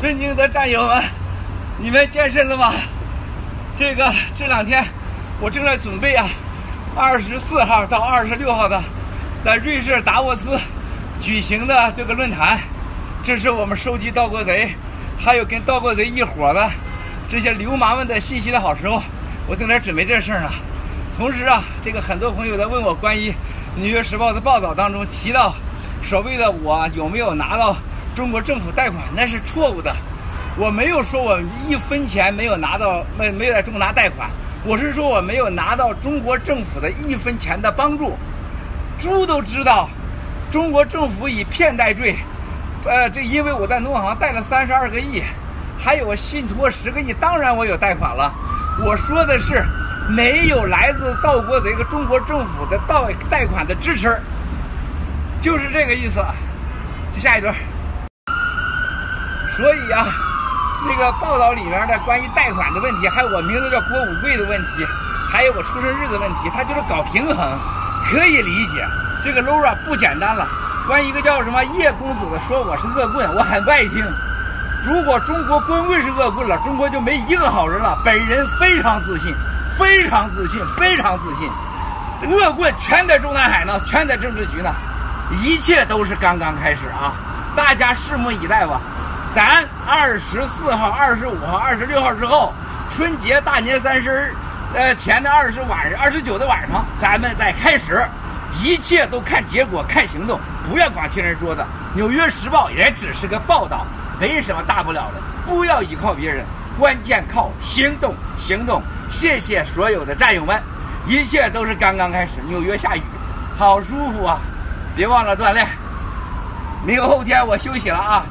尊敬的战友们，你们健身了吗？这个这两天我正在准备啊，二十四号到二十六号的在瑞士达沃斯举行的这个论坛，这是我们收集盗国贼，还有跟盗国贼一伙的这些流氓们的信息的好时候，我正在准备这事儿呢。同时啊，这个很多朋友在问我关于《纽约时报》的报道当中提到所谓的我有没有拿到。中国政府贷款那是错误的，我没有说我一分钱没有拿到，没没有在中国拿贷款，我是说我没有拿到中国政府的一分钱的帮助。猪都知道，中国政府以骗贷罪，呃，这因为我在农行贷了三十二个亿，还有信托十个亿，当然我有贷款了。我说的是没有来自盗国贼和中国政府的盗贷款的支持，就是这个意思。下一段。所以啊，那个报道里面的关于贷款的问题，还有我名字叫郭五贵的问题，还有我出生日的问题，他就是搞平衡，可以理解。这个 Laura 不简单了。关于一个叫什么叶公子的说我是恶棍，我很不爱听。如果中国光棍是恶棍了，中国就没一个好人了。本人非常自信，非常自信，非常自信。恶棍全在中南海呢，全在政治局呢，一切都是刚刚开始啊！大家拭目以待吧。咱二十四号、二十五号、二十六号之后，春节大年三十儿呃前的二十晚上二十九的晚上，咱们再开始，一切都看结果、看行动，不要光听人说的。《纽约时报》也只是个报道，没什么大不了的。不要依靠别人，关键靠行动，行动。谢谢所有的战友们，一切都是刚刚开始。纽约下雨，好舒服啊！别忘了锻炼。明后天我休息了啊。